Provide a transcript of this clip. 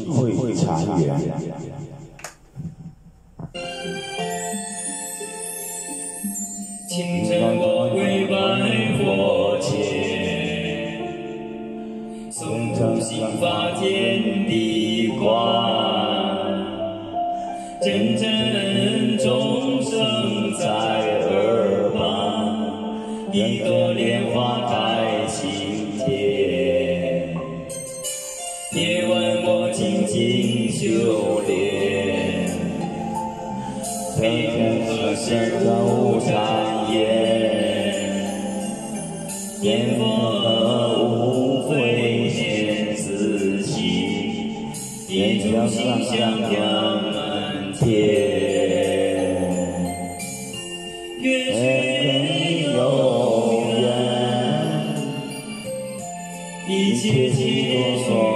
智慧茶园。清晨我跪拜佛前，诵读心法天地观，真正众生在耳旁，一朵莲花开心田。夜晚静静修炼，每天和尚都禅言，念佛无非念自己，念中心向阳满天。愿有缘，一切皆所